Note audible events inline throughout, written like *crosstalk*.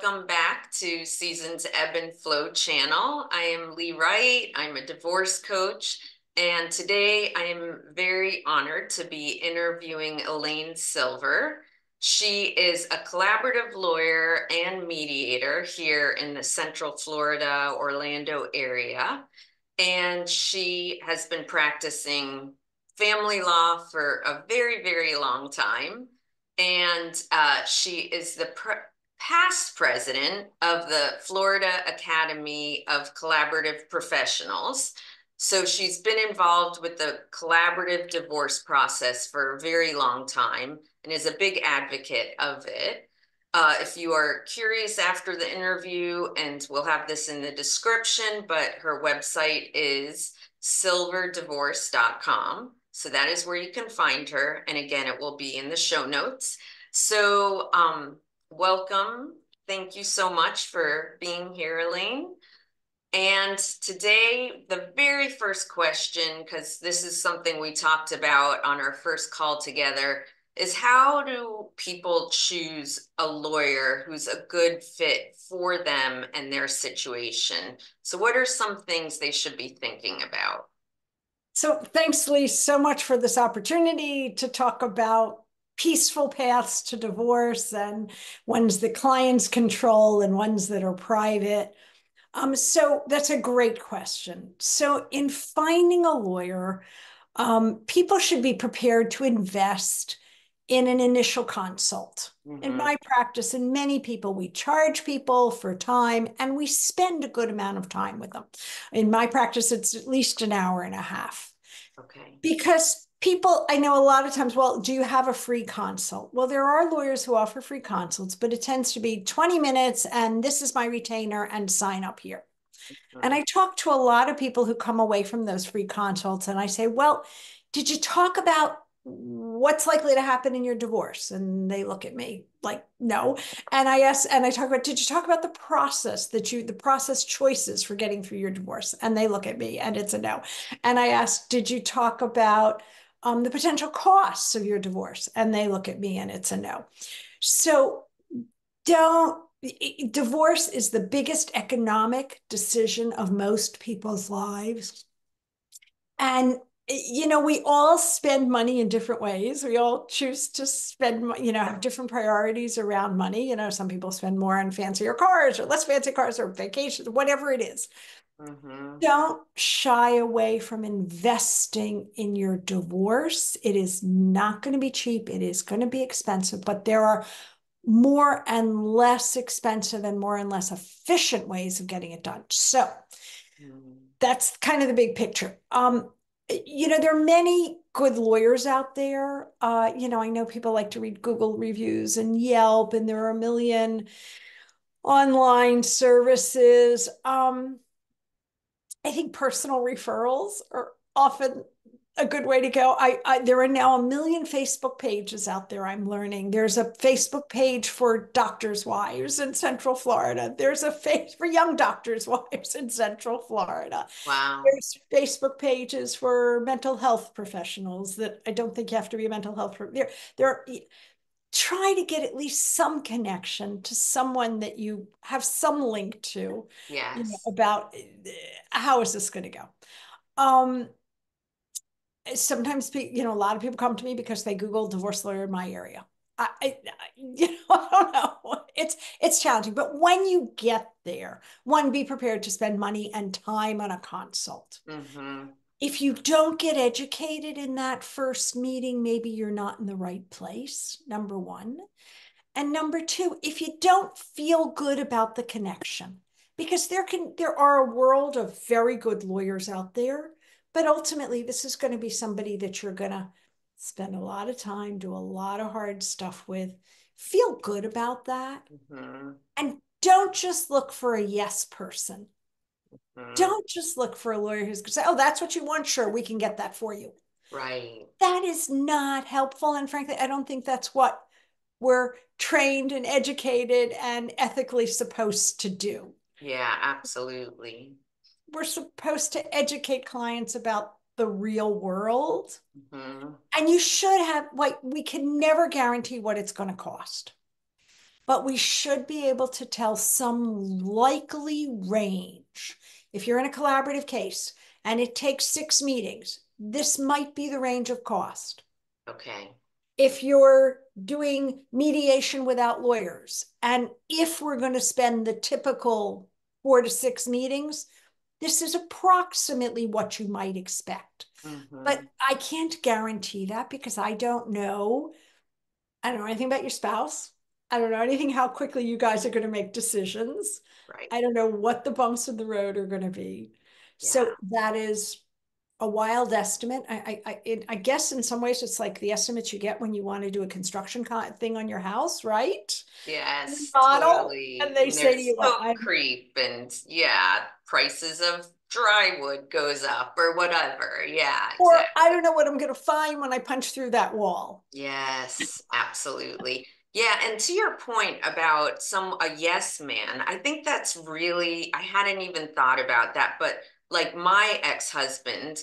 welcome back to Seasons Ebb and Flow channel. I am Lee Wright. I'm a divorce coach, and today I am very honored to be interviewing Elaine Silver. She is a collaborative lawyer and mediator here in the Central Florida, Orlando area, and she has been practicing family law for a very, very long time and uh, she is the past president of the Florida Academy of Collaborative Professionals. So she's been involved with the collaborative divorce process for a very long time and is a big advocate of it. Uh, if you are curious after the interview, and we'll have this in the description, but her website is silverdivorce.com. So that is where you can find her. And again, it will be in the show notes. So um, welcome. Thank you so much for being here, Elaine. And today, the very first question, because this is something we talked about on our first call together, is how do people choose a lawyer who's a good fit for them and their situation? So, what are some things they should be thinking about? So thanks, Lee, so much for this opportunity to talk about peaceful paths to divorce and ones that clients control and ones that are private. Um, so that's a great question. So in finding a lawyer, um, people should be prepared to invest in an initial consult. Mm-hmm. In my practice, and many people, we charge people for time and we spend a good amount of time with them. In my practice, it's at least an hour and a half. Okay. Because people, I know a lot of times, well, do you have a free consult? Well, there are lawyers who offer free consults, but it tends to be 20 minutes and this is my retainer and sign up here. And I talk to a lot of people who come away from those free consults and I say, well, did you talk about what's likely to happen in your divorce? And they look at me like no. And i ask and i talk about did you talk about the process that you the process choices for getting through your divorce? And they look at me and it's a no. And i ask did you talk about um, the potential costs of your divorce and they look at me and it's a no so don't divorce is the biggest economic decision of most people's lives and you know, we all spend money in different ways. We all choose to spend, you know, have different priorities around money. You know, some people spend more on fancier cars or less fancy cars or vacations, whatever it is. Mm-hmm. Don't shy away from investing in your divorce. It is not going to be cheap. It is going to be expensive, but there are more and less expensive and more and less efficient ways of getting it done. So mm-hmm. that's kind of the big picture. Um, you know, there are many good lawyers out there. Uh, you know, I know people like to read Google reviews and Yelp, and there are a million online services. Um, I think personal referrals are often a good way to go. I, I, there are now a million Facebook pages out there. I'm learning. There's a Facebook page for doctors' wives in Central Florida. There's a face for young doctors' *laughs* wives in Central Florida. Wow. There's Facebook pages for mental health professionals that I don't think you have to be a mental health. There, there. Try to get at least some connection to someone that you have some link to. Yes. You know, about how is this going to go. Um, sometimes you know a lot of people come to me because they google divorce lawyer in my area I, I, *laughs* you know i don't know it's it's challenging but when you get there one be prepared to spend money and time on a consult mm-hmm. If you don't get educated in that first meeting maybe you're not in the right place number one and number two if you don't feel good about the connection because there can there are a world of very good lawyers out there but ultimately, this is going to be somebody that you're going to spend a lot of time, do a lot of hard stuff with. Feel good about that. Mm-hmm. And don't just look for a yes person. Mm-hmm. Don't just look for a lawyer who's going to say, oh, that's what you want. Sure, we can get that for you. Right. That is not helpful. And frankly, I don't think that's what we're trained and educated and ethically supposed to do. Yeah, absolutely we're supposed to educate clients about the real world. Mm-hmm. And you should have, like, we can never guarantee what it's going to cost. but we should be able to tell some likely range. If you're in a collaborative case and it takes six meetings, this might be the range of cost. Okay. If you're doing mediation without lawyers, and if we're going to spend the typical four to six meetings, this is approximately what you might expect. Mm-hmm. But I can't guarantee that because I don't know. I don't know anything about your spouse. I don't know anything how quickly you guys are going to make decisions. Right. I don't know what the bumps in the road are going to be. Yeah. So that is a wild estimate. I I I, I, guess in some ways it's like the estimates you get when you want to do a construction thing on your house, right? Yes, model, totally. And they and say you so creep and yeah, prices of dry wood goes up or whatever. Yeah. Or exactly. I don't know what I'm going to find when I punch through that wall. Yes, absolutely. Yeah, and to your point about some a yes man, I think that's really I hadn't even thought about that, but like my ex-husband,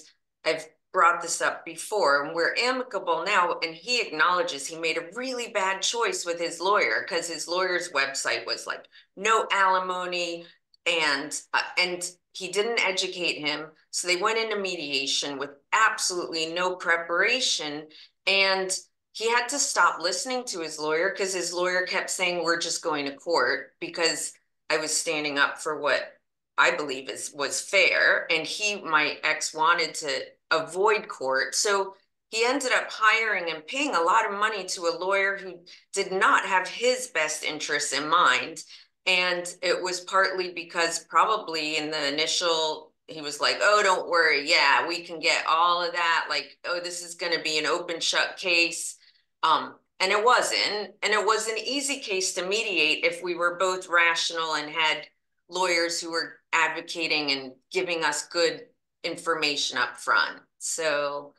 I've brought this up before and we're amicable now and he acknowledges he made a really bad choice with his lawyer because his lawyer's website was like no alimony and uh, and he didn't educate him so they went into mediation with absolutely no preparation and he had to stop listening to his lawyer because his lawyer kept saying we're just going to court because i was standing up for what I believe is was fair. And he, my ex, wanted to avoid court. So he ended up hiring and paying a lot of money to a lawyer who did not have his best interests in mind. And it was partly because probably in the initial, he was like, oh, don't worry. Yeah, we can get all of that. Like, oh, this is going to be an open shut case. Um, and it wasn't. And it was an easy case to mediate if we were both rational and had lawyers who were advocating and giving us good information up front. So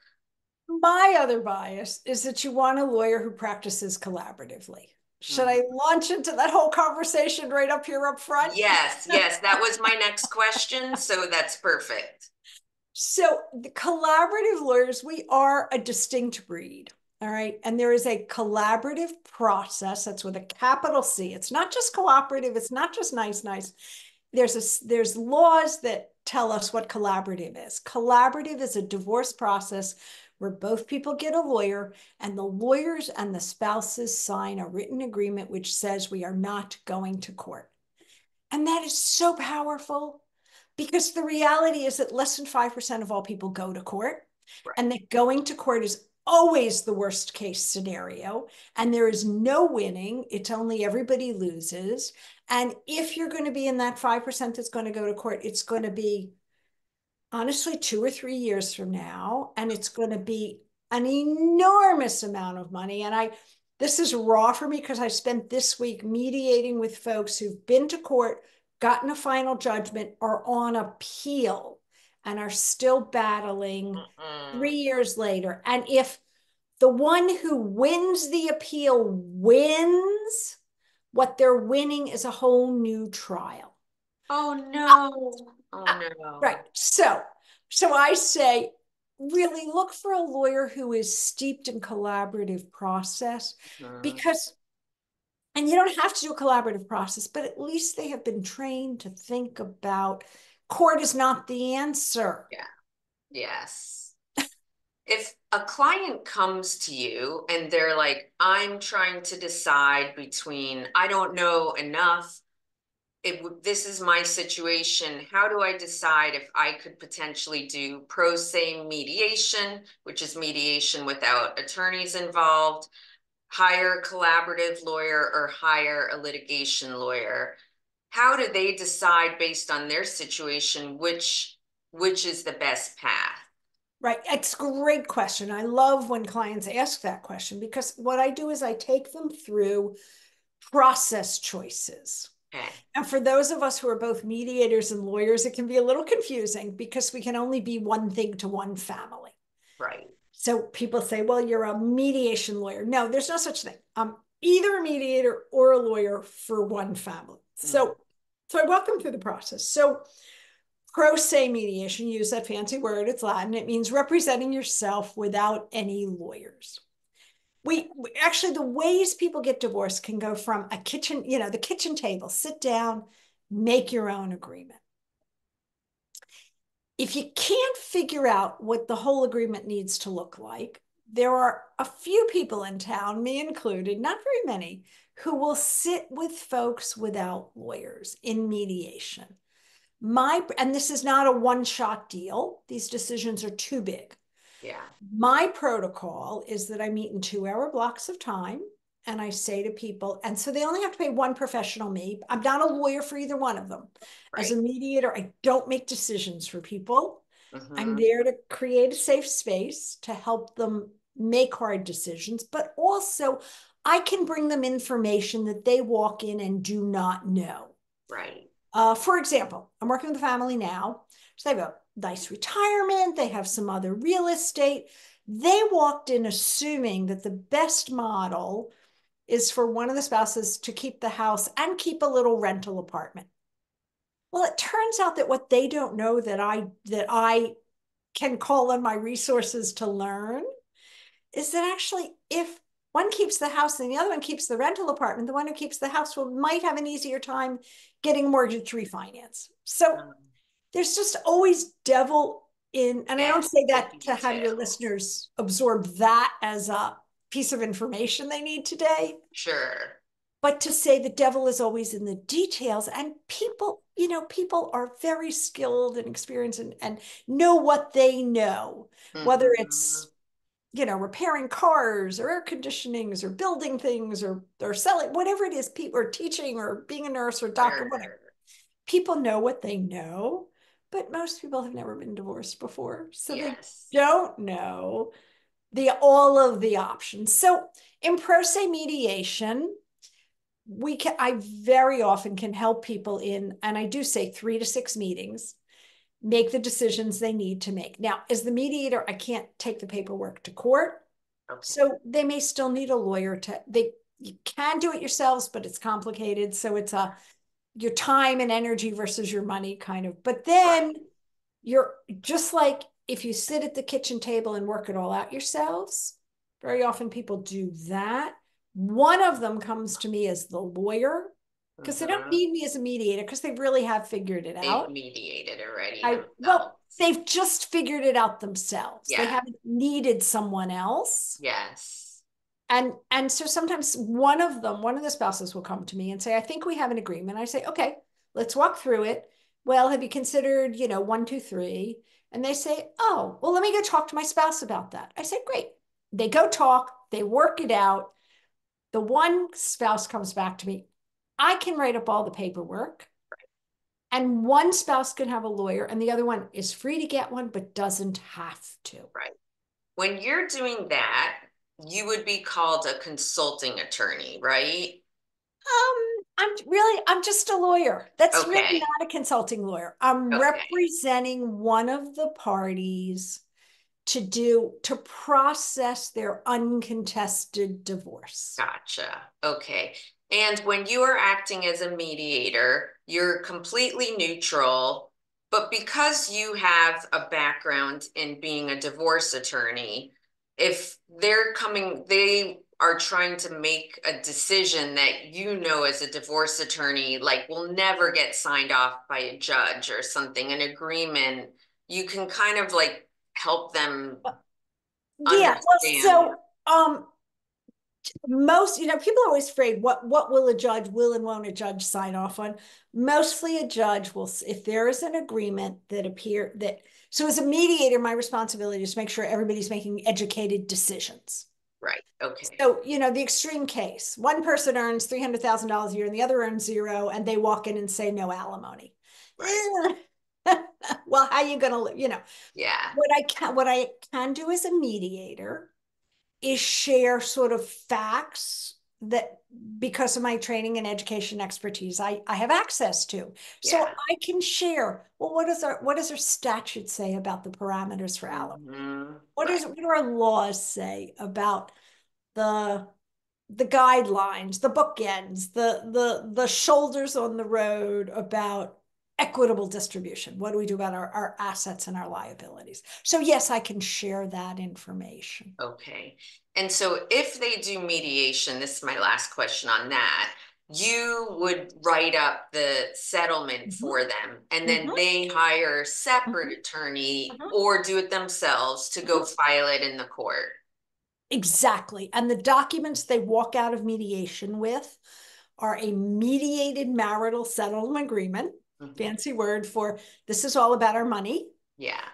my other bias is that you want a lawyer who practices collaboratively. Should I mm-hmm. launch into that whole conversation right up here up front? Yes, *laughs* yes, that was my next question. So that's perfect. So, the collaborative lawyers, we are a distinct breed. All right. And there is a collaborative process that's with a capital C. It's not just cooperative, it's not just nice, nice there's a there's laws that tell us what collaborative is. Collaborative is a divorce process where both people get a lawyer and the lawyers and the spouses sign a written agreement which says we are not going to court. And that is so powerful because the reality is that less than 5% of all people go to court right. and that going to court is always the worst case scenario and there is no winning it's only everybody loses and if you're going to be in that 5% that's going to go to court it's going to be honestly 2 or 3 years from now and it's going to be an enormous amount of money and i this is raw for me because i spent this week mediating with folks who've been to court gotten a final judgment or on appeal and are still battling mm three years later. And if the one who wins the appeal wins, what they're winning is a whole new trial. Oh no. Oh no. Right. So, so I say, really look for a lawyer who is steeped in collaborative process mm-hmm. because and you don't have to do a collaborative process, but at least they have been trained to think about court is not the answer. Yeah. Yes. if a client comes to you and they're like, I'm trying to decide between, I don't know enough. It, this is my situation. How do I decide if I could potentially do pro se mediation, which is mediation without attorneys involved, hire a collaborative lawyer, or hire a litigation lawyer? How do they decide based on their situation which which is the best path? Right. It's a great question. I love when clients ask that question because what i do is i take them through process choices. Okay. and for those of us who are both mediators and lawyers it can be a little confusing because we can only be one thing to one family. Right. So people say well you're a mediation lawyer. No there's no such thing. I'm either a mediator or a lawyer for one family so mm. So I walk them through the process. So pro se mediation, use that fancy word, it's Latin. It means representing yourself without any lawyers. we, we actually the ways people get divorced can go from a kitchen, you know, the kitchen table, sit down, make your own agreement. If you can't figure out what the whole agreement needs to look like, there are a few people in town, me included, not very many, who will sit with folks without lawyers in mediation. My and this is not a one-shot deal. These decisions are too big. Yeah. My protocol is that I meet in two-hour blocks of time and I say to people, and so they only have to pay one professional me. I'm not a lawyer for either one of them. Right. As a mediator, I don't make decisions for people. Mm-hmm. I'm there to create a safe space to help them make hard decisions, but also I can bring them information that they walk in and do not know. Right. Uh, for example, I'm working with a family now. So they have a nice retirement, they have some other real estate. They walked in assuming that the best model is for one of the spouses to keep the house and keep a little rental apartment. Well, it turns out that what they don't know that I that I can call on my resources to learn is that actually if one keeps the house and the other one keeps the rental apartment, the one who keeps the house will might have an easier time getting mortgage refinance. So um, there's just always devil in, and I don't say that to have your listeners absorb that as a piece of information they need today. Sure. But to say the devil is always in the details, and people, you know, people are very skilled and experienced and, and know what they know, mm-hmm. whether it's you know, repairing cars or air conditionings or building things or or selling whatever it is, people or teaching or being a nurse or doctor, whatever. People know what they know, but most people have never been divorced before. So yes. they don't know the all of the options. So in pro se mediation, we can I very often can help people in, and I do say three to six meetings make the decisions they need to make. Now, as the mediator, I can't take the paperwork to court. Okay. So they may still need a lawyer to they you can do it yourselves, but it's complicated. So it's a your time and energy versus your money kind of. But then right. you're just like if you sit at the kitchen table and work it all out yourselves, very often people do that. One of them comes to me as the lawyer because they don't uh-huh. need me as a mediator because they really have figured it they've out. mediated already. I, well, they've just figured it out themselves. Yeah. They haven't needed someone else. Yes. And and so sometimes one of them, one of the spouses will come to me and say, I think we have an agreement. I say, okay, let's walk through it. Well, have you considered, you know, one, two, three? And they say, oh, well, let me go talk to my spouse about that. I say, great. They go talk, they work it out. The one spouse comes back to me, I can write up all the paperwork. And one spouse can have a lawyer, and the other one is free to get one, but doesn't have to. Right. When you're doing that, you would be called a consulting attorney, right? Um, I'm really, I'm just a lawyer. That's okay. really not a consulting lawyer. I'm okay. representing one of the parties to do to process their uncontested divorce. Gotcha. Okay. And when you are acting as a mediator, you're completely neutral. But because you have a background in being a divorce attorney, if they're coming, they are trying to make a decision that you know as a divorce attorney, like will never get signed off by a judge or something, an agreement, you can kind of like help them. Yeah. So um most you know people are always afraid what what will a judge will and won't a judge sign off on? Mostly a judge will if there is an agreement that appear that so as a mediator my responsibility is to make sure everybody's making educated decisions. Right okay. So you know the extreme case one person earns $300000 a year and the other earns zero and they walk in and say no alimony. Right. *laughs* well how are you gonna you know. Yeah. What i can what i can do as a mediator is share sort of facts that because of my training and education expertise I, I have access to yeah. so i can share well what does our what does our statute say about the parameters for alimony mm-hmm. what is what do our laws say about the the guidelines the bookends the the the shoulders on the road about equitable distribution. What do we do about our, our assets and our liabilities? So yes, I can share that information. Okay. And so if they do mediation, this is my last question on that, you would write up the settlement mm -hmm. for them and then mm -hmm. they hire a separate mm -hmm. attorney mm-hmm. or do it themselves to go mm-hmm. file it in the court. Exactly. And the documents they walk out of mediation with are a mediated marital settlement agreement mm-hmm. fancy word for this is all about our money. Yeah.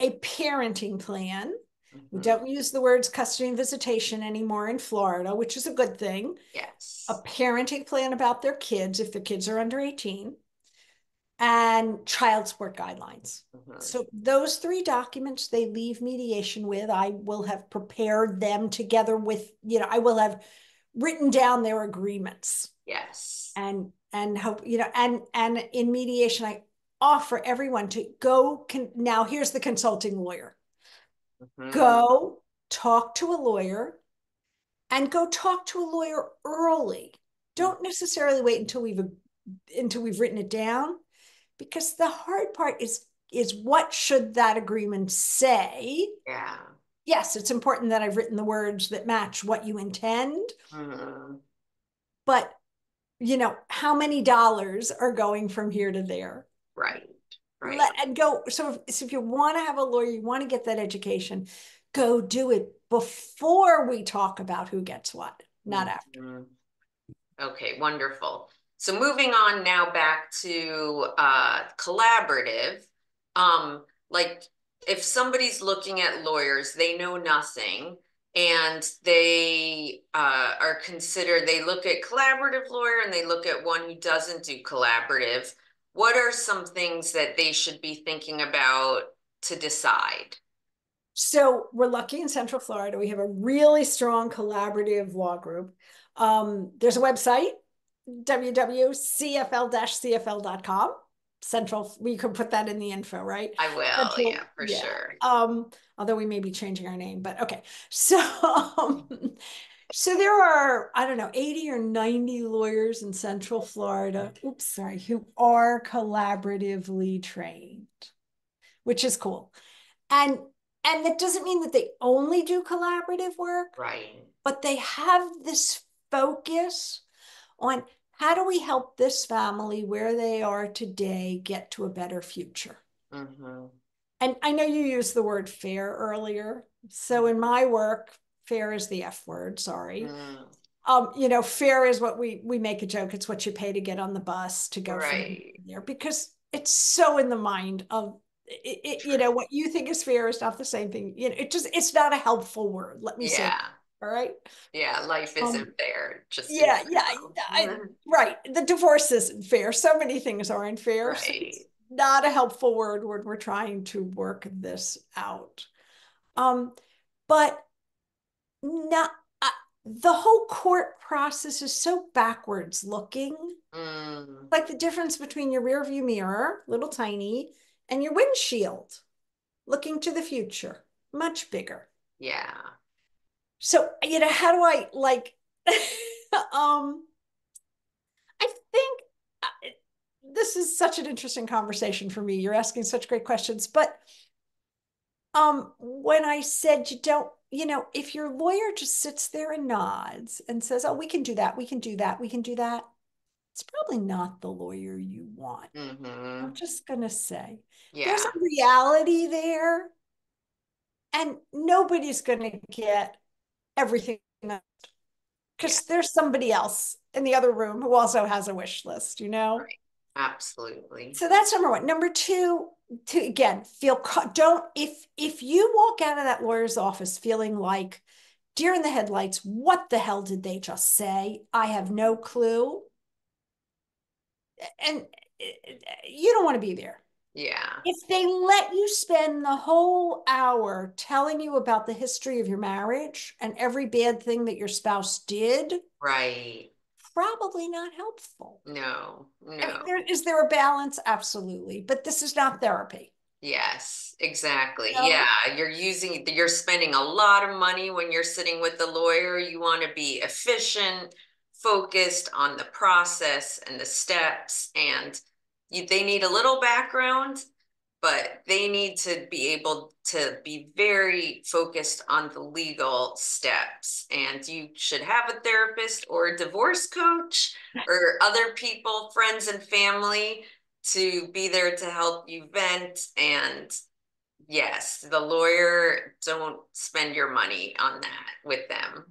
A parenting plan. Mm-hmm. We don't use the words custody and visitation anymore in Florida, which is a good thing. Yes. A parenting plan about their kids if the kids are under 18 and child support guidelines. Mm-hmm. So those three documents they leave mediation with, I will have prepared them together with, you know, I will have written down their agreements. Yes. And and hope you know and and in mediation i offer everyone to go can now here's the consulting lawyer. Mm-hmm. go talk to a lawyer and go talk to a lawyer early. Don't necessarily wait until we've until we've written it down because the hard part is is what should that agreement say? Yeah. Yes it's important that i've written the words that match what you intend. Mm-hmm. but you know, how many dollars are going from here to there. Right. Right. Let, and go. So if, so if you want to have a lawyer, you want to get that education, go do it before we talk about who gets what, not after. Mm-hmm. Okay, wonderful. So moving on now back to uh, collaborative. Um, like if somebody's looking at lawyers, they know nothing and they uh, are considered they look at collaborative lawyer and they look at one who doesn't do collaborative. What are some things that they should be thinking about to decide? So we're lucky in central florida we have a really strong collaborative law group. Um, there's a website www.cfl-cfl.com central we could put that in the info right? I will central, yeah for yeah. sure. um although we may be changing our name but okay. *laughs* So um, so there are i don't know 80 or 90 lawyers in central florida. Oops sorry who are collaboratively trained which is cool. And and that doesn't mean that they only do collaborative work right. but they have this focus on how do we help this family where they are today get to a better future? Mm-hmm. And I know you used the word fair earlier. So in my work, fair is the F word, sorry. Mm. Um, you know, fair is what we we make a joke. It's what you pay to get on the bus to go right. from there because it's so in the mind of it, it, you know what you think is fair is not the same thing. You know, it just it's not a helpful word. Let me yeah. say all right. Yeah, life isn't um, fair. Just yeah, yeah, I, right. The divorce isn't fair. So many things aren't fair. Right. So not a helpful word when we're trying to work this out. Um, but not uh, the whole court process is so backwards looking. Mm. Like the difference between your rear view mirror, little tiny, and your windshield, looking to the future, much bigger. Yeah so you know how do i like *laughs* um i think uh, this is such an interesting conversation for me you're asking such great questions but um when i said you don't you know if your lawyer just sits there and nods and says oh we can do that we can do that we can do that it's probably not the lawyer you want mm-hmm. i'm just going to say yeah. there's a reality there and nobody's going to get everything because yeah. there's somebody else in the other room who also has a wish list, you know? Right. Absolutely. So that's number one. Number two, to again, feel don't if if you walk out of that lawyer's office feeling like deer in the headlights, what the hell did they just say? I have no clue. And eh, eh, you don't want to be there. Yeah. If they let you spend the whole hour telling you about the history of your marriage and every bad thing that your spouse did, right. Probably not helpful. No, no. There, is there a balance? Absolutely. But this is not therapy. Yes, exactly. Yeah, you're using, you're spending a lot of money when you're sitting with the lawyer. You want to be efficient, focused on the process and the steps and they need a little background, but they need to be able to be very focused on the legal steps. And you should have a therapist or a divorce coach or other people, friends and family to be there to help you vent and yes the lawyer don't spend your money on that with them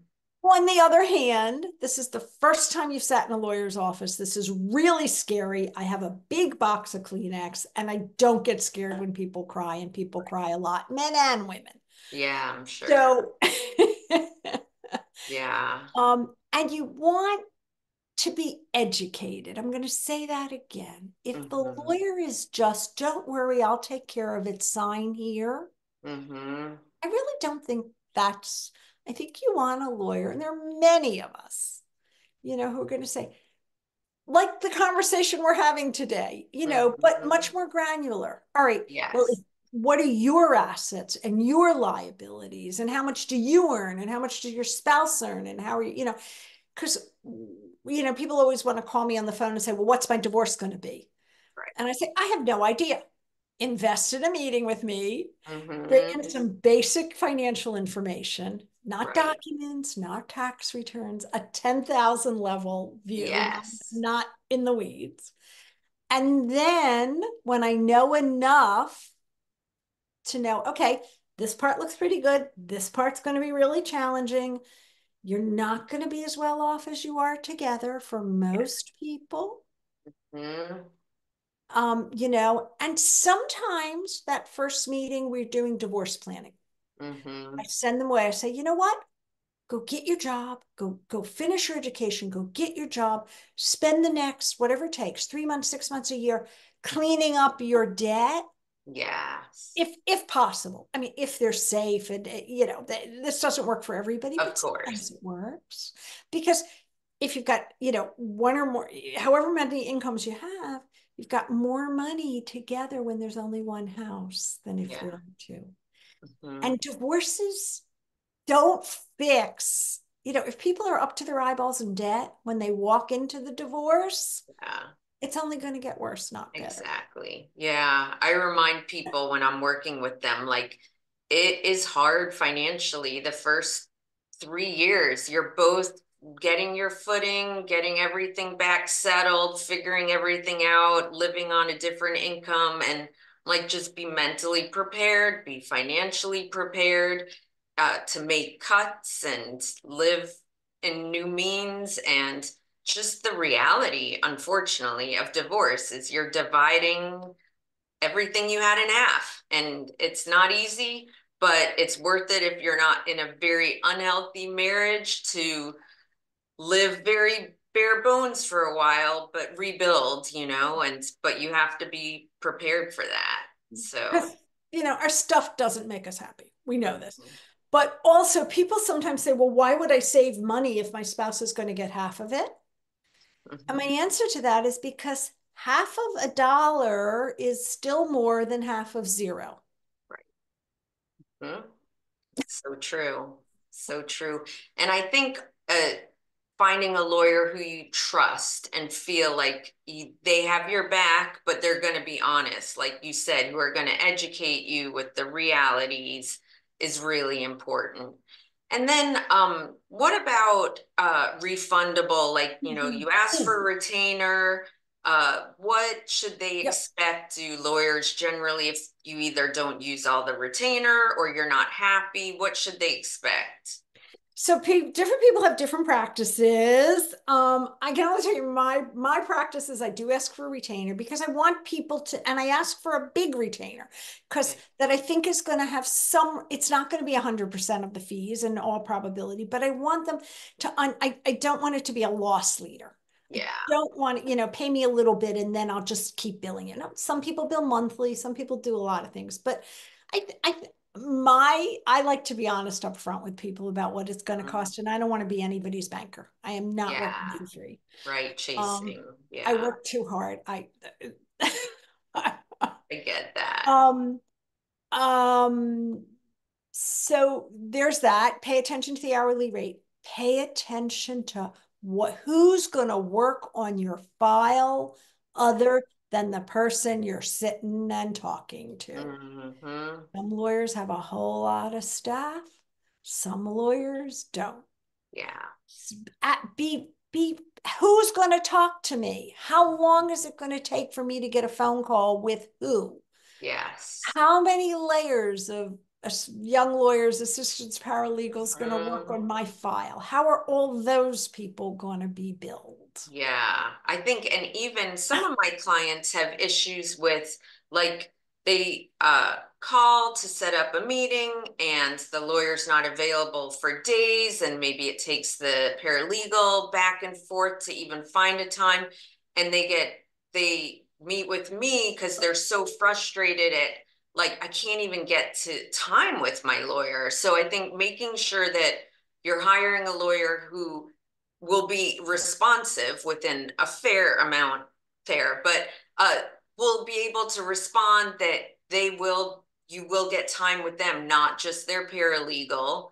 on the other hand, this is the first time you've sat in a lawyer's office. This is really scary. I have a big box of Kleenex and I don't get scared when people cry, and people cry a lot, men and women. Yeah, I'm sure. So, *laughs* yeah. Um, and you want to be educated. I'm going to say that again. If mm-hmm. the lawyer is just, don't worry, I'll take care of it, sign here. Mm-hmm. I really don't think that's I think you want a lawyer, and there are many of us, you know, who are going to say, like the conversation we're having today, you know, mm-hmm. but much more granular. All right. Yes. Well, what are your assets and your liabilities, and how much do you earn, and how much does your spouse earn, and how are you, you know, because you know, people always want to call me on the phone and say, well, what's my divorce going to be? Right. And I say, I have no idea. Invest in a meeting with me, mm-hmm. bring in some basic financial information, not Right. documents, not tax returns, a 10,000 level view, Yes. not in the weeds. And then when I know enough to know, okay, this part looks pretty good, this part's going to be really challenging. You're not going to be as well off as you are together for most people. Mhm. Um, you know, and sometimes that first meeting, we're doing divorce planning. Mm-hmm. I send them away. I say, you know what? Go get your job. Go go finish your education. Go get your job. Spend the next whatever it takes three months, six months, a year cleaning up your debt. Yes. If if possible. I mean, if they're safe and eh, you know this doesn't work for everybody. Of course, it works because if you've got you know one or more, however many incomes you have, you've got more money together when there's only one house than if yeah. are two. Mm-hmm. And divorces don't fix, you know, if people are up to their eyeballs in debt when they walk into the divorce, yeah. it's only going to get worse, not better. Exactly. Yeah. I remind people when I'm working with them, like, it is hard financially the first three years. You're both getting your footing, getting everything back settled, figuring everything out, living on a different income. And like just be mentally prepared, be financially prepared uh, to make cuts and live in new means. And just the reality, unfortunately, of divorce is you're dividing everything you had in half. And it's not easy, but it's worth it if you're not in a very unhealthy marriage to live very bare bones for a while, but rebuild, you know, and but you have to be prepared for that. So, you know, our stuff doesn't make us happy. We know this. Mm-hmm. But also, people sometimes say, well, why would I save money if my spouse is going to get half of it? Mm-hmm. And my answer to that is because half of a dollar is still more than half of zero. Right. Mm-hmm. So true. So true. And I think uh, finding a lawyer who you trust and feel like you, they have your back, but they're going to be honest, like you said, who are going to educate you with the realities is really important. And then um, what about uh, refundable? Like, you know, you ask for a retainer. Uh, what should they yep. expect? Do lawyers generally, if you either don't use all the retainer or you're not happy, what should they expect? So pe- different people have different practices. Um, I can only tell you my my practice is I do ask for a retainer because I want people to, and I ask for a big retainer because that I think is going to have some. It's not going to be hundred percent of the fees in all probability, but I want them to. Un, I I don't want it to be a loss leader. Yeah. I don't want you know pay me a little bit and then I'll just keep billing it. some people bill monthly, some people do a lot of things, but I I my I like to be honest up front with people about what it's going to mm-hmm. cost, and I don't want to be anybody's banker. I am not yeah. working for free. Right, um, chasing. Um, yeah, I work too hard. I *laughs* I get that. Um, um. So there's that. Pay attention to the hourly rate. Pay attention to what who's going to work on your file other than the person you're sitting and talking to. Mm-hmm. Some lawyers have a whole lot of staff. Some lawyers don't. Yeah. At, be be who's going to talk to me? How long is it going to take for me to get a phone call with who? Yes. How many layers of young lawyers, assistants, paralegals going to mm. work on my file? How are all those people going to be billed? Yeah, I think, and even some of my clients have issues with like they uh, call to set up a meeting and the lawyer's not available for days and maybe it takes the paralegal back and forth to even find a time and they get they meet with me because they're so frustrated at like I can't even get to time with my lawyer. So I think making sure that you're hiring a lawyer who will be responsive within a fair amount fair, but uh will be able to respond that they will you will get time with them, not just their paralegal.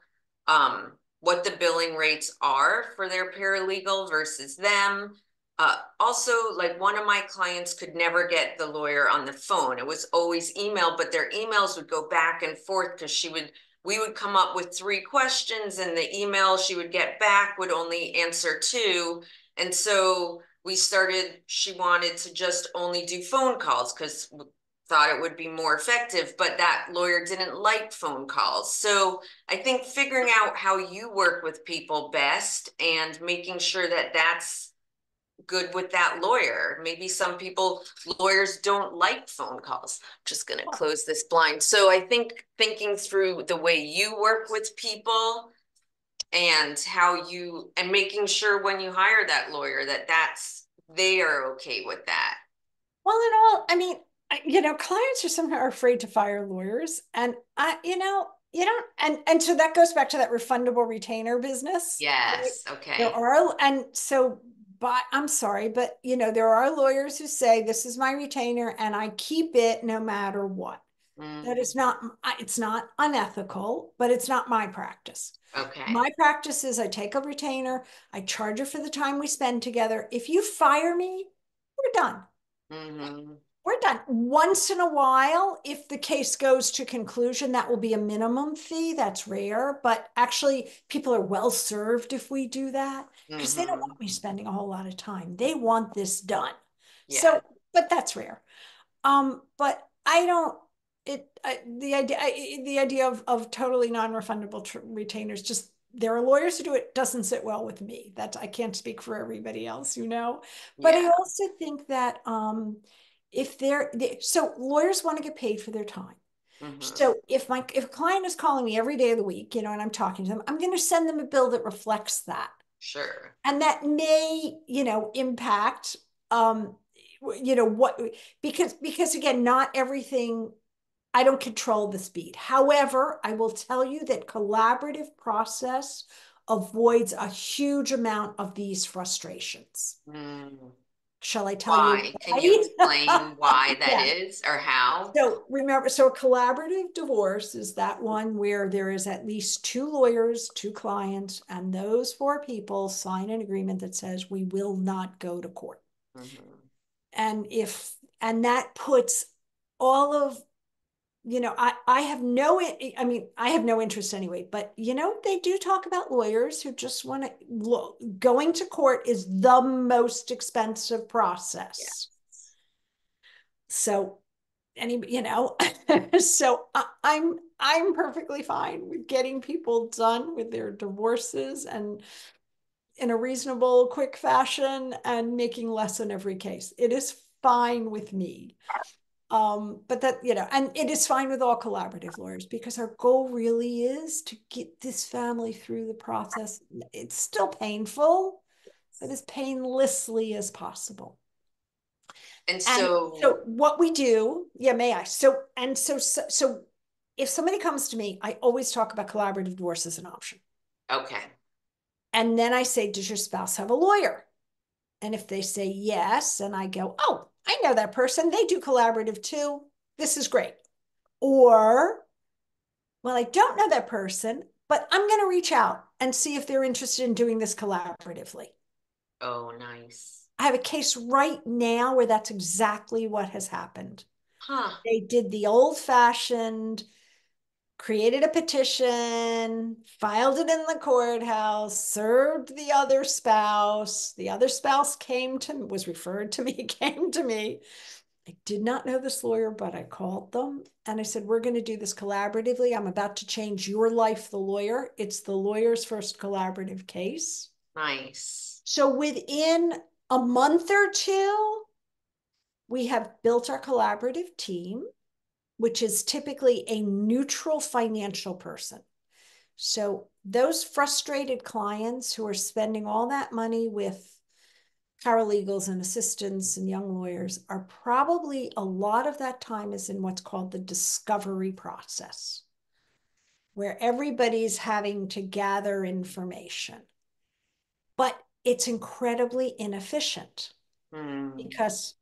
Um, what the billing rates are for their paralegal versus them uh, also, like one of my clients could never get the lawyer on the phone. It was always email, but their emails would go back and forth because she would, we would come up with three questions and the email she would get back would only answer two. And so we started, she wanted to just only do phone calls because thought it would be more effective, but that lawyer didn't like phone calls. So I think figuring out how you work with people best and making sure that that's good with that lawyer. Maybe some people, lawyers don't like phone calls. I'm just going to close this blind. So I think thinking through the way you work with people and how you, and making sure when you hire that lawyer that that's, they are okay with that. Well, in all, I mean, you know, clients are somehow afraid to fire lawyers. And I, you know, you don't and and so that goes back to that refundable retainer business yes right? okay there are and so but I'm sorry, but you know, there are lawyers who say this is my retainer and I keep it no matter what. Mm. That is not, it's not unethical, but it's not my practice. Okay. My practice is I take a retainer, I charge her for the time we spend together. If you fire me, we're done. Mm-hmm we're done. Once in a while, if the case goes to conclusion, that will be a minimum fee. That's rare, but actually, people are well served if we do that because mm-hmm. they don't mm-hmm. want me spending a whole lot of time. They want this done. Yeah. So, but that's rare. Um, but I don't. It I, the idea I, the idea of of totally non-refundable tr- retainers just there are lawyers who do it doesn't sit well with me. That I can't speak for everybody else, you know. But yeah. I also think that um if they're they, so lawyers want to get paid for their time. Mm-hmm. So if my if a client is calling me every day of the week, you know, and I'm talking to them, I'm going to send them a bill that reflects that. Sure. And that may, you know, impact um you know what because because again, not everything I don't control the speed. However, I will tell you that collaborative process avoids a huge amount of these frustrations. Mm. Shall I tell why? you? Why? Can you explain why *laughs* that yeah. is, or how? So remember, so a collaborative divorce is that one where there is at least two lawyers, two clients, and those four people sign an agreement that says we will not go to court. Mm-hmm. And if and that puts all of you know, I, I have no, I mean, I have no interest anyway, but you know, they do talk about lawyers who just want to look, going to court is the most expensive process. Yeah. So any, you know, *laughs* so I, I'm, I'm perfectly fine with getting people done with their divorces and in a reasonable, quick fashion and making less in every case. It is fine with me. Um, but that, you know, and it is fine with all collaborative lawyers because our goal really is to get this family through the process. It's still painful, but as painlessly as possible. And so, and so what we do, yeah, may I? So, and so, so, so if somebody comes to me, I always talk about collaborative divorce as an option. Okay. And then I say, does your spouse have a lawyer? And if they say yes, and I go, oh, I know that person. They do collaborative too. This is great. Or, well, I don't know that person, but I'm going to reach out and see if they're interested in doing this collaboratively. Oh, nice. I have a case right now where that's exactly what has happened. Huh. They did the old fashioned, created a petition, filed it in the courthouse, served the other spouse. The other spouse came to was referred to me, *laughs* came to me. I did not know this lawyer, but I called them and I said, We're going to do this collaboratively. I'm about to change your life, the lawyer. It's the lawyer's first collaborative case. Nice. So within a month or two, we have built our collaborative team, which is typically a neutral financial person. So those frustrated clients who are spending all that money with paralegals and assistants and young lawyers are probably a lot of that time is in what's called the discovery process, where everybody's having to gather information. But it's incredibly inefficient Mm. because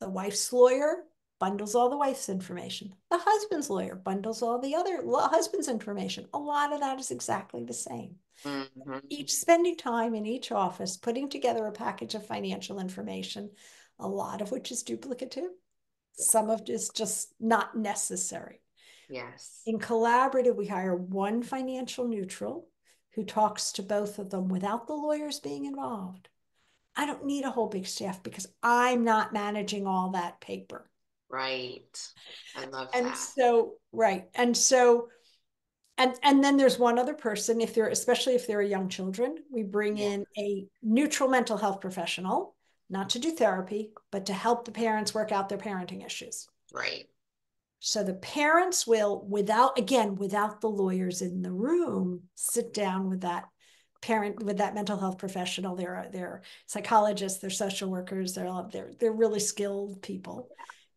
the wife's lawyer bundles all the wife's information. The husband's lawyer bundles all the other husband's information. A lot of that is exactly the same. Mm-hmm. Each spending time in each office, putting together a package of financial information, a lot of which is duplicative. Some of it is just not necessary. Yes. In collaborative, we hire one financial neutral who talks to both of them without the lawyers being involved. I don't need a whole big staff because I'm not managing all that paper. Right. I love and that. so, right. And so, and and then there's one other person, if they're especially if they're young children, we bring Yeah. in a neutral mental health professional, not to do therapy, but to help the parents work out their parenting issues. Right. So the parents will, without, again, without the lawyers in the room, sit down with that parent, with that mental health professional. They're, they're psychologists, they're social workers, they're, they're, they're really skilled people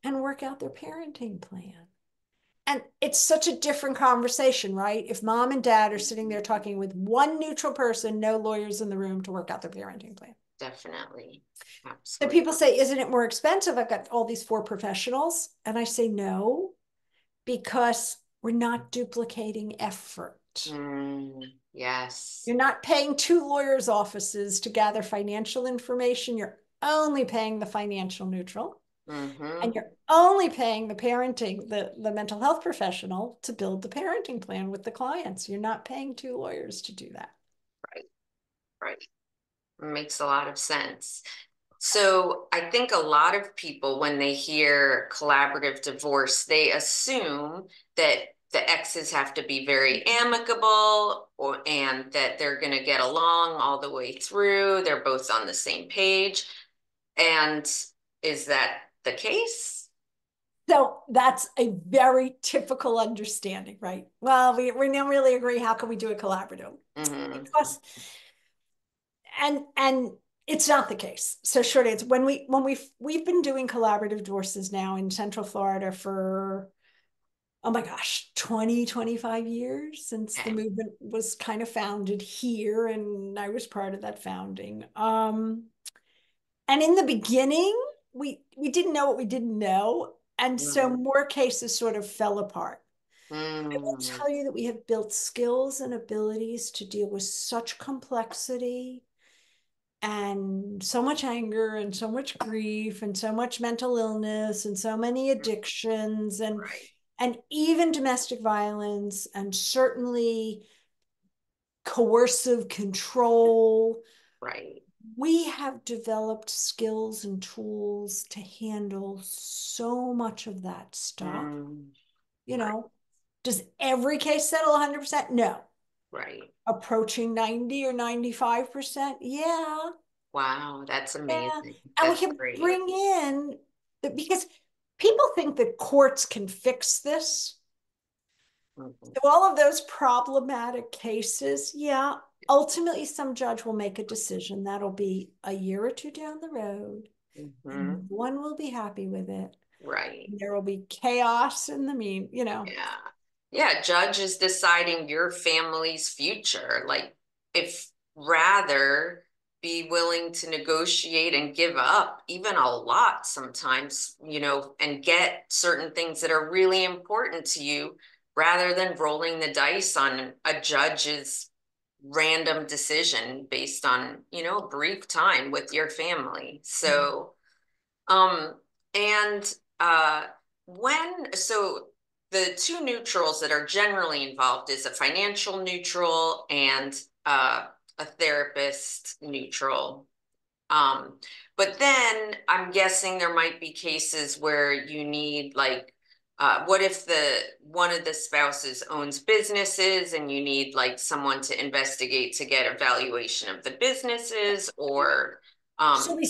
and work out their parenting plan. And it's such a different conversation, right? If mom and dad are sitting there talking with one neutral person, no lawyers in the room to work out their parenting plan. Definitely. Absolutely. So people say, isn't it more expensive? I've got all these four professionals. And I say, no, because we're not duplicating effort. Mm, yes. You're not paying two lawyers' offices to gather financial information. You're only paying the financial neutral. Mm-hmm. And you're only paying the parenting, the, the mental health professional to build the parenting plan with the clients. You're not paying two lawyers to do that. Right. Right. Makes a lot of sense. So I think a lot of people, when they hear collaborative divorce, they assume that the exes have to be very amicable or and that they're going to get along all the way through. They're both on the same page. And is that the case? So that's a very typical understanding, right? Well, we, we don't really agree. How can we do a collaborative? Mm-hmm. Because, and and it's not the case. So short answer, when we when we've we've been doing collaborative divorces now in Central Florida for oh my gosh, 20, 25 years since the movement was kind of founded here and I was part of that founding. Um and in the beginning, we we didn't know what we didn't know. And so Mhm. more cases sort of fell apart. I will Mm, tell you that we have built skills and abilities to deal with such complexity and so much anger and so much grief and so much mental illness and so many addictions and right. and even domestic violence and certainly coercive control Right. We have developed skills and tools to handle so much of that stuff Mm, you know does every case settle 100% no Right. approaching 90 or 95% yeah Wow, that's yeah amazing. and we can great. bring in the, because people think that courts can fix this Mhm. so all of those problematic cases yeah ultimately some judge will make a decision that'll be a year or two down the road Mhm. one will be happy with it Right. there will be chaos in the mean you know Yeah. Yeah, judge is deciding your family's future. Like, if rather be willing to negotiate and give up even a lot sometimes, you know, and get certain things that are really important to you rather than rolling the dice on a judge's random decision based on, you know, brief time with your family. So, um, and uh, when, so the two neutrals that are generally involved is a financial neutral and uh, a therapist neutral. Um, but then I'm guessing there might be cases where you need like uh, what if the one of the spouses owns businesses and you need like someone to investigate to get a valuation of the businesses or um, so we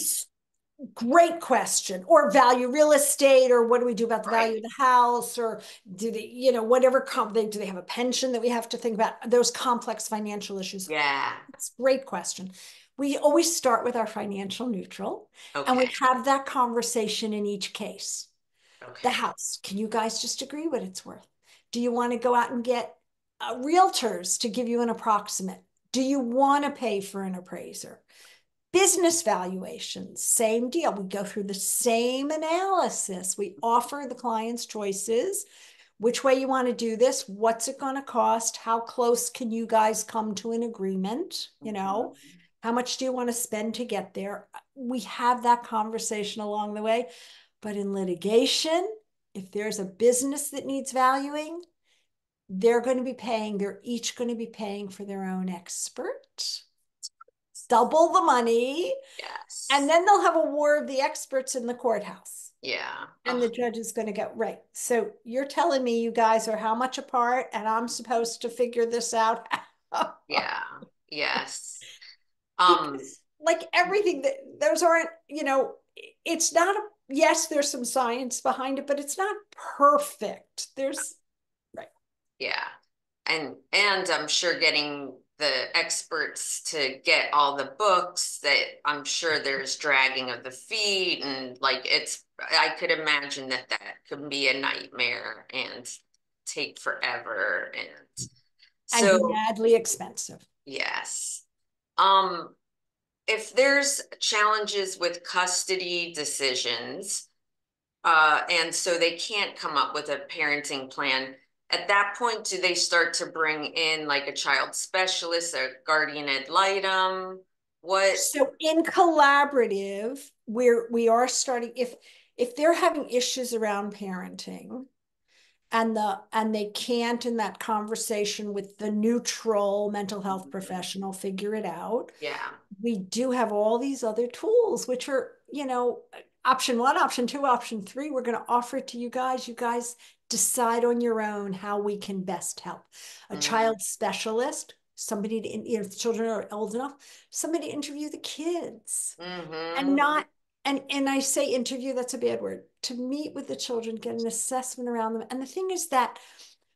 great question. Or value real estate or what do we do about the right. value of the house or do they you know whatever comp they do they have a pension that we have to think about? Those complex financial issues. Yeah. That's great question. We always start with our financial neutral okay. and we have that conversation in each case okay. the house. Can you guys just agree what it's worth? Do you want to go out and get uh, realtors to give you an approximate? Do you want to pay for an appraiser? Business valuations same deal. We go through the same analysis. We offer the clients choices. Which way you want to do this? What's it going to cost? How close can you guys come to an agreement you know? Mm-hmm how much do you want to spend to get there? We have that conversation along the way. But in litigation, if there's a business that needs valuing, they're going to be paying, they're each going to be paying for their own expert. Double the money. Yes. And then they'll have a war of the experts in the courthouse. Yeah. And the judge is going to go, right. So you're telling me you guys are how much apart and I'm supposed to figure this out? yeah. Yes. *laughs* Um, like everything that those aren't, you know, it's not a, yes, there's some science behind it, but it's not perfect. There's right. Yeah. And and I'm sure getting the experts to get all the books that I'm sure there's dragging of the feet and like it's I could imagine that that could be a nightmare and take forever and so and madly expensive. Yes. Um, if there's challenges with custody decisions, uh, and so they can't come up with a parenting plan, at that point, do they start to bring in like a child specialist, a guardian ad litem? What? So in collaborative, where we are starting, if if they're having issues around parenting, and the and they can't in that conversation with the neutral mental health professional figure it out. Yeah. We do have all these other tools which are you know option one option two option three we're going to offer it to you guys. You guys decide on your own how we can best help. A mm-hmm. child specialist somebody to you know if the children are old enough somebody to interview the kids. Mm-hmm. and not and and I say interview, that's a bad word, to meet with the children, get an assessment around them. And the thing is that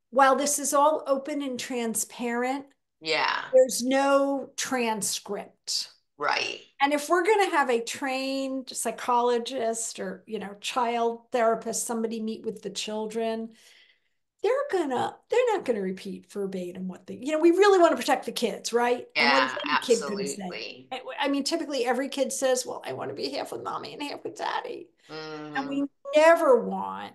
while this is all open and transparent, yeah, there's no transcript. Right. And if we're going to have a trained psychologist or, you know, child therapist, somebody meet with the children, they're gonna they're not gonna repeat verbatim what they you know we really want to protect the kids right? Yeah absolutely. I mean typically every kid says well i want to be half with mommy and half with daddy. Mm-hmm. and we never want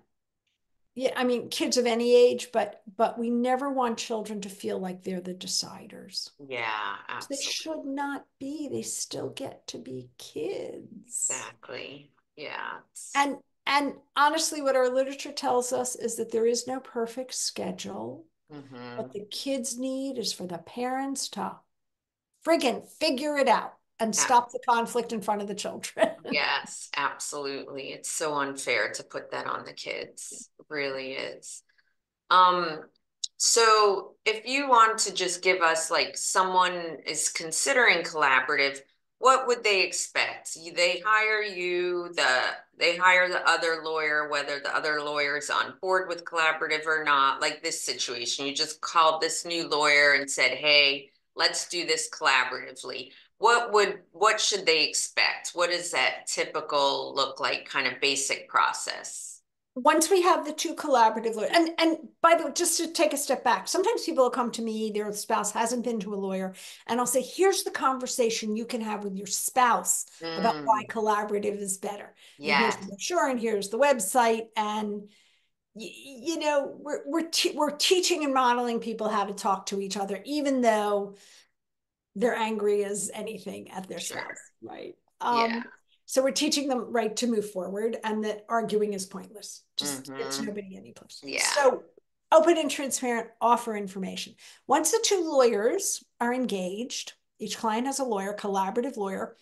yeah i mean kids of any age but but we never want children to feel like they're the deciders. Yeah absolutely. they should not be they still get to be kids. Exactly yeah and and honestly, what our literature tells us is that there is no perfect schedule. Mm-hmm. What the kids need is for the parents to friggin' figure it out and stop the conflict in front of the children. *laughs* yes, absolutely. It's so unfair to put that on the kids. It really is. Um, so if you want to just give us like someone is considering collaborative, what would they expect? They hire you, the they hire the other lawyer, whether the other lawyer is on board with collaborative or not. Like this situation, you just called this new lawyer and said, "Hey, let's do this collaboratively." What would what should they expect? What does that typical look like? Kind of basic process once we have the two collaborative lawyers, and and by the way, just to take a step back, sometimes people will come to me, their spouse hasn't been to a lawyer, and I'll say, here's the conversation you can have with your spouse mm. about why collaborative is better. Yeah, sure, and here's the website, and you know we're we're te we're teaching and modeling people how to talk to each other, even though they're angry as anything at their Sure. spouse, right? Yeah. So we're teaching them right to move forward and that arguing is pointless. Just gets Mhm. nobody any place. Yeah. So open and transparent, offer information. Once the two lawyers are engaged, each client has a lawyer, collaborative lawyer.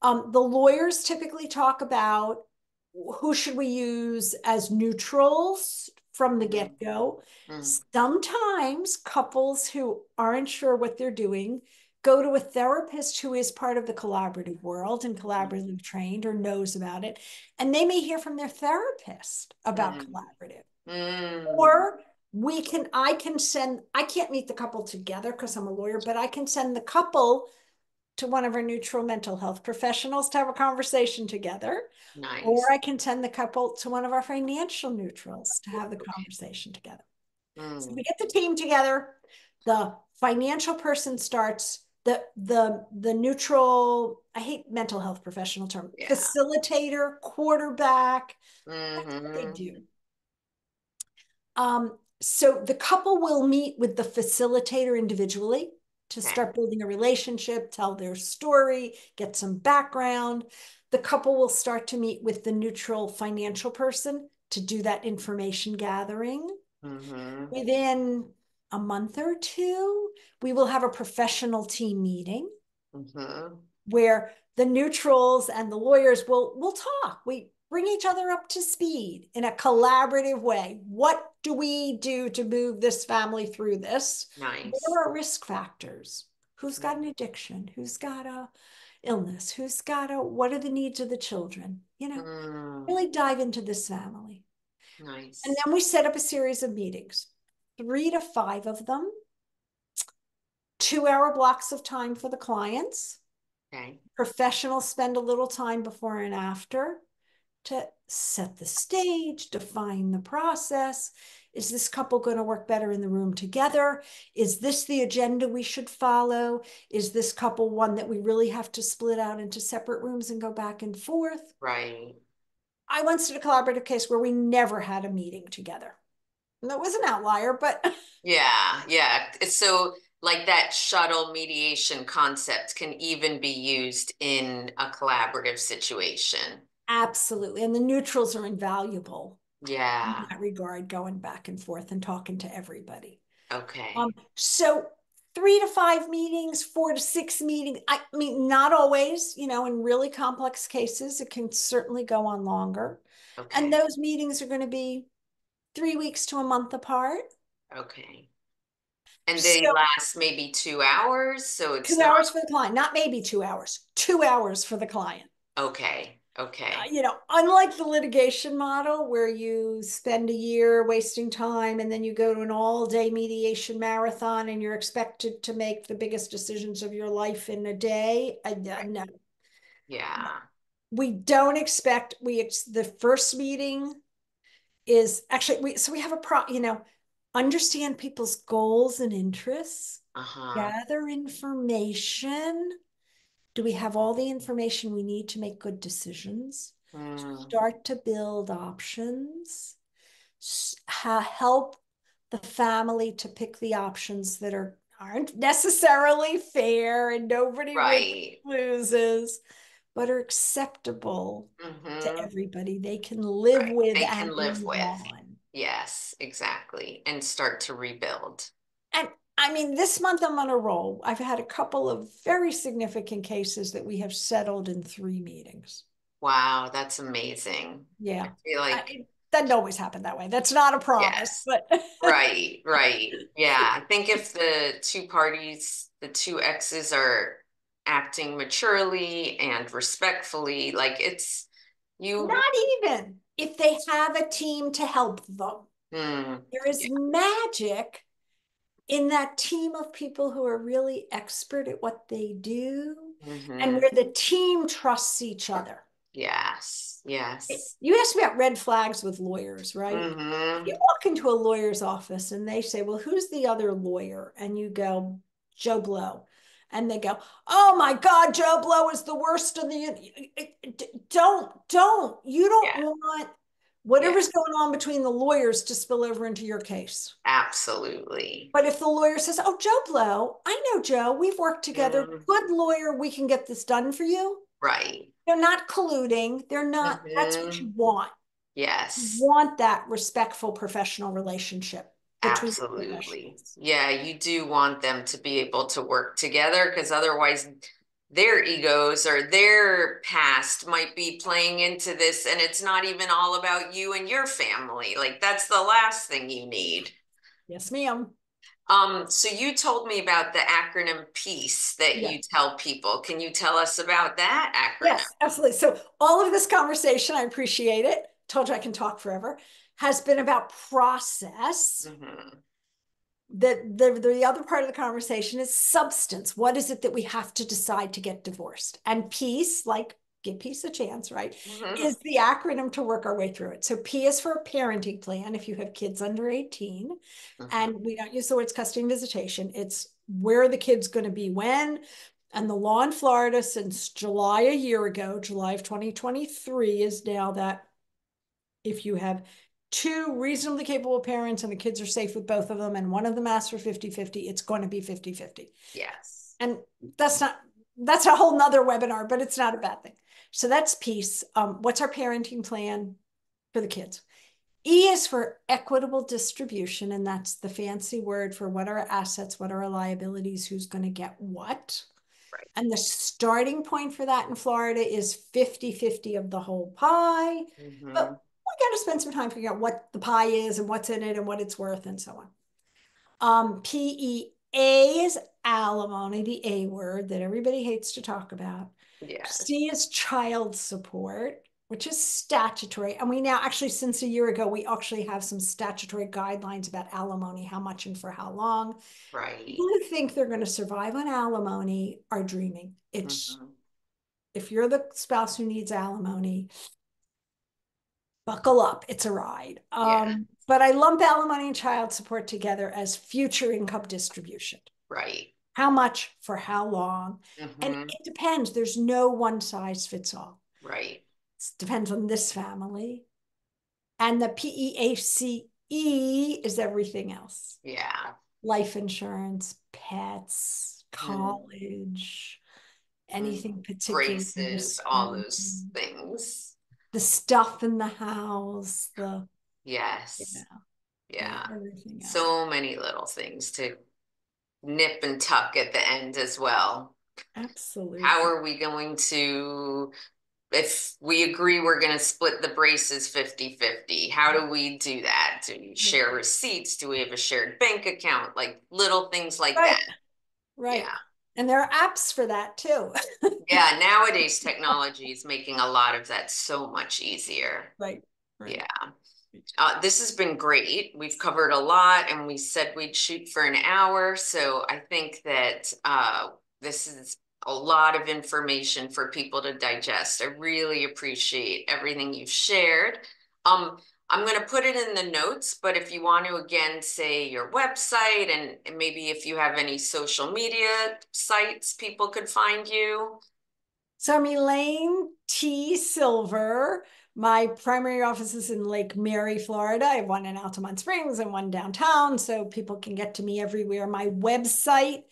Um, the lawyers typically talk about who should we use as neutrals from the Mhm. get-go. Mm, Sometimes couples who aren't sure what they're doing go to a therapist who is part of the collaborative world and collaborative trained or knows about it. And they may hear from their therapist about Mhm. collaborative. mm, Or we can, I can send, I can't meet the couple together because I'm a lawyer, but I can send the couple to one of our neutral mental health professionals to have a conversation together. nice. Or I can send the couple to one of our financial neutrals to have the conversation together. So Mm, we get the team together. The financial person starts the the the neutral. I hate mental health professional term. Yeah. Facilitator, quarterback. That's what they do. Um, so the couple will meet with the facilitator individually to start building a relationship, tell their story, get some background. The couple will start to meet with the neutral financial person to do that information gathering. mhm, Within a month or two, we will have a professional team meeting mhm. where the neutrals and the lawyers will will talk. We bring each other up to speed in a collaborative way. What do we do to move this family through this? Nice. What are risk factors? Who's got an addiction? Who's got a illness? Who's got a what are the needs of the children? You know, Mm, really dive into this family. nice. And then we set up a series of meetings, three to five of them, two hour blocks of time for the clients. Okay. Professionals spend a little time before and after to set the stage, define the process. Is this couple going to work better in the room together? Is this the agenda we should follow? Is this couple one that we really have to split out into separate rooms and go back and forth? Right. I once did a collaborative case where we never had a meeting together. That was an outlier, but *laughs* Yeah, yeah. It's So like that shuttle mediation concept can even be used in a collaborative situation. absolutely. And the neutrals are invaluable in Yeah. that regard, going back and forth and talking to everybody. Okay. Um, so three to five meetings, four to six meetings. I mean, not always, you know, in really complex cases, it can certainly go on longer. Okay. And those meetings are going to be three weeks to a month apart. Okay. And they So- last maybe two hours, so it's Two not, hours for the client, not maybe two hours, two hours for the client. okay, okay. Uh, you know, unlike the litigation model where you spend a year wasting time and then you go to an all-day mediation marathon and you're expected to make the biggest decisions of your life in a day. I, uh, no, Yeah. we don't expect we ex- the first meeting is actually we so we have a pro you know understand people's goals and interests Uh-huh. gather information. Do we have all the information we need to make good decisions? Mm, start to build options. Ha- help the family to pick the options that are aren't necessarily fair and nobody Right. loses, but are acceptable to Mhm. everybody. They can live Right, with they can live with. on. Yes, exactly. And start to rebuild. And I mean, this month I'm on a roll. I've had a couple of very significant cases that we have settled in three meetings. Wow, that's amazing. Yeah. I feel like, doesn't always happen that way. That's not a promise, Yes. but right, right. *laughs* Yeah, I think if the two parties, the two exes are acting maturely and respectfully, like it's you. not even if they have a team to help them. Hmm, There is magic in that team of people who are really expert at what they do mhm. and where the team trusts each other. Yes, yes. You asked me about red flags with lawyers, right? Mhm. You walk into a lawyer's office and they say, Well, who's the other lawyer? And you go, Joe Blow. And they go, Oh my God, Joe Blow is the worst in the. Don't, don't. You don't Yeah. want whatever's going on between the lawyers to spill over into your case. Absolutely. But if the lawyer says, "Oh, Joe Blow, I know Joe. We've worked together. Mhm. Good lawyer. We can get this done for you." Right. They're not colluding. They're not. That's what you Mhm. want. Yes. You want that respectful professional relationship. Absolutely. Yeah, you do want them to be able to work together because otherwise their egos or their past might be playing into this and it's not even all about you and your family. Like that's the last thing you need. Yes, ma'am. Um, so you told me about the acronym PEACE that you tell people. Can you tell us about that acronym? Yes, absolutely. So all of this conversation, I appreciate it. Told you I can talk forever. Has been about process. Mhm. The, the the other part of the conversation is substance. What is it that we have to decide to get divorced? And peace, like give peace a chance, right? Mhm. Is the acronym to work our way through it. So P is for a parenting plan if you have kids under 18. Mhm. And we don't use the words custody and visitation. It's where the kid's going to be when. And the law in Florida since July a year ago, July of 2023, is now that if you have two reasonably capable parents and the kids are safe with both of them, and one of them asks for 50 50, it's going to be 50 50. Yes. And that's not, that's a whole nother webinar, but it's not a bad thing. So that's peace. Um, what's our parenting plan for the kids? E is for equitable distribution, and that's the fancy word for what are our assets, what are our liabilities, who's going to get what. Right. And the starting point for that in Florida is 50 50 of the whole pie. Mhm. But got to spend some time figuring out what the pie is and what's in it and what it's worth and so on. Um, PEA is alimony, the A word that everybody hates to talk about. Yes. C is child support, which is statutory. And we now actually, since a year ago, we actually have some statutory guidelines about alimony, how much and for how long. Right. People who think they're going to survive on alimony are dreaming. It's Mhm. if you're the spouse who needs alimony, buckle up. It's a ride. Yeah. Um, but I lump alimony and child support together as future income distribution. Right. How much for how long? And Mhm. it depends. There's no one size fits all. Right. It depends on this family. And the PEACE is everything else Yeah. life insurance, pets, college, anything particular. Braces, all those things. The stuff in the house, the Yes. Yeah. everything else. So many little things to nip and tuck at the end as well. Absolutely. How are we going to, if we agree we're going to split the braces 50 50, how do we do that? Do we share receipts? Do we have a shared bank account? Like little things like Right. that. Right. Yeah. And there are apps for that too. *laughs* Yeah. Nowadays, technology is making a lot of that so much easier. right. Right. Yeah. Uh, this has been great. We've covered a lot and we said we'd shoot for an hour. So I think that uh, this is a lot of information for people to digest. I really appreciate everything you've shared. Um, I'm going to put it in the notes, but if you want to again say your website and, maybe if you have any social media sites people could find you. So I'm Elaine T. Silver. My primary office is in Lake Mary, Florida. I have one in Altamonte Springs and one downtown, so people can get to me everywhere. My website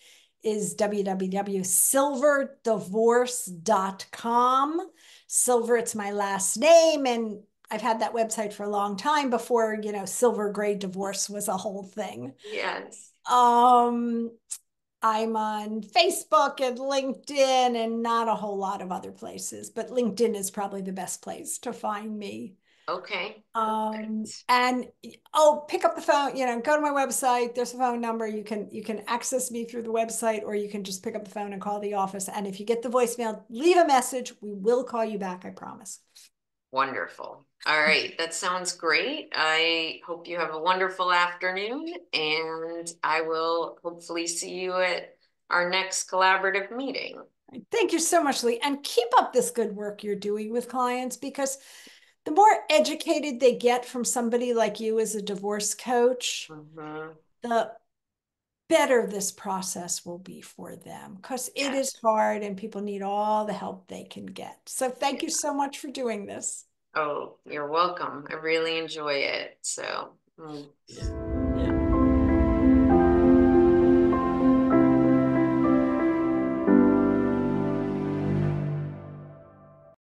is www.silverdivorce.com. Silver, it's my last name, and I've had that website for a long time before, you know, silver gray divorce was a whole thing. Yes. Um, I'm on Facebook and LinkedIn and not a whole lot of other places, but LinkedIn is probably the best place to find me. Okay. Um, and oh, pick up the phone, you know, go to my website. There's a phone number. You can you can access me through the website or you can just pick up the phone and call the office. And if you get the voicemail, leave a message. We will call you back, I promise. Wonderful. All right, that sounds great. I hope you have a wonderful afternoon and I will hopefully see you at our next collaborative meeting. Thank you so much, Lee. And keep up this good work you're doing with clients because the more educated they get from somebody like you as a divorce coach, Mhm. the better this process will be for them because it is hard and people need all the help they can get. So thank you so much for doing this. Oh, you're welcome. I really enjoy it. So. Mm. Yeah.